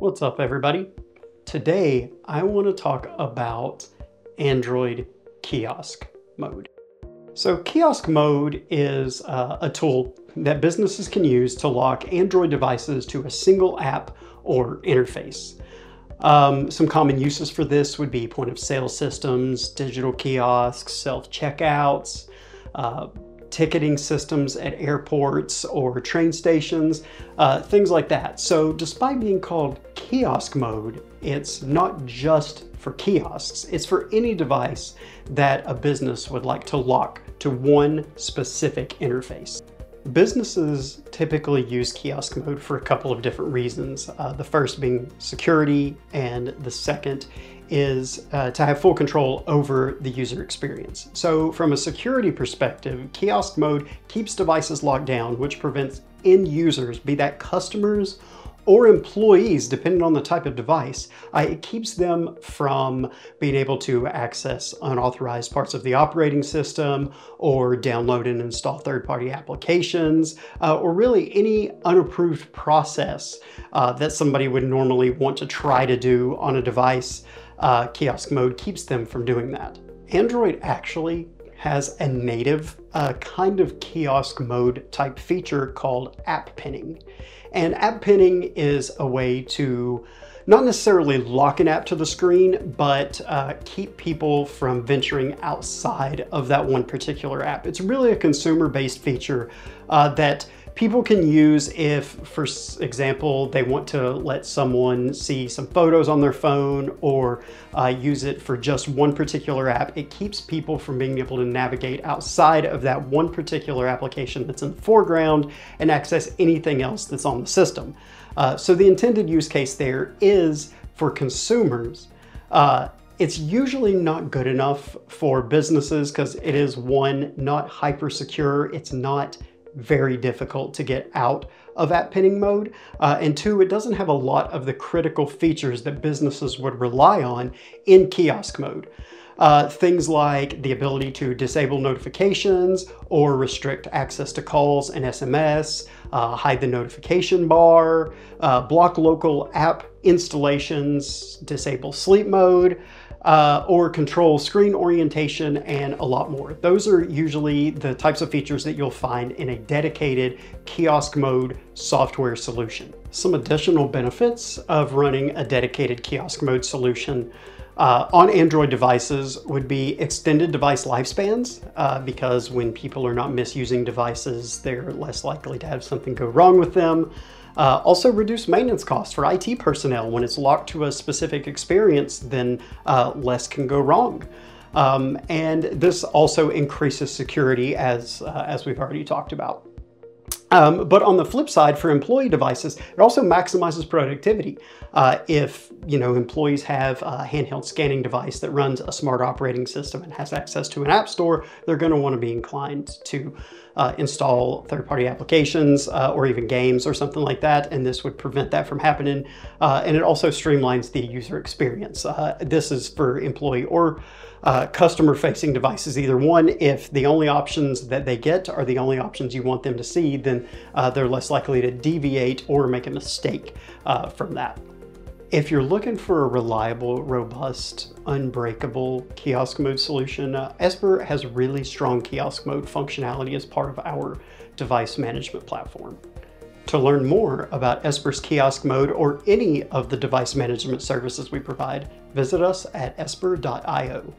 What's up everybody? Today I want to talk about Android kiosk mode. So kiosk mode is uh, a tool that businesses can use to lock Android devices to a single app or interface. Um, some common uses for this would be point of sale systems, digital kiosks, self-checkouts, uh, ticketing systems at airports or train stations, uh, things like that. So despite being called kiosk mode, it's not just for kiosks, it's for any device that a business would like to lock to one specific interface. Businesses typically use kiosk mode for a couple of different reasons. Uh, the first being security, and the second is uh, to have full control over the user experience. So from a security perspective, kiosk mode keeps devices locked down, which prevents end users, be that customers or employees, depending on the type of device, uh, it keeps them from being able to access unauthorized parts of the operating system or download and install third-party applications uh, or really any unapproved process uh, that somebody would normally want to try to do on a device. Uh, kiosk mode keeps them from doing that. Android actually has a native uh, kind of kiosk mode type feature called app pinning. And app pinning is a way to not necessarily lock an app to the screen, but uh, keep people from venturing outside of that one particular app. It's really a consumer-based feature uh, that people can use if, for example, they want to let someone see some photos on their phone or uh, use it for just one particular app. It keeps people from being able to navigate outside of that one particular application that's in the foreground and access anything else that's on the system. Uh, so the intended use case there is for consumers. Uh, it's usually not good enough for businesses because it is one, not hyper secure. It's not very difficult to get out of app pinning mode. Uh, and two, it doesn't have a lot of the critical features that businesses would rely on in kiosk mode. Uh, things like the ability to disable notifications or restrict access to calls and SMS, uh, hide the notification bar, uh, block local app installations, disable sleep mode, uh, or control screen orientation and a lot more. Those are usually the types of features that you'll find in a dedicated kiosk mode software solution. Some additional benefits of running a dedicated kiosk mode solution uh, on Android devices would be extended device lifespans uh, because when people are not misusing devices, they're less likely to have something go wrong with them. Uh, also reduce maintenance costs for IT personnel. When it's locked to a specific experience, then uh, less can go wrong. Um, and this also increases security as, uh, as we've already talked about. Um, but on the flip side, for employee devices, it also maximizes productivity. Uh, if you know employees have a handheld scanning device that runs a smart operating system and has access to an app store, they're going to want to be inclined to uh, install third-party applications uh, or even games or something like that, and this would prevent that from happening. Uh, and it also streamlines the user experience. Uh, this is for employee or uh, customer facing devices. Either one, if the only options that they get are the only options you want them to see, uh, they're less likely to deviate or make a mistake uh, from that. If you're looking for a reliable, robust, unbreakable kiosk mode solution, uh, Esper has really strong kiosk mode functionality as part of our device management platform. To learn more about Esper's kiosk mode or any of the device management services we provide, visit us at esper.io.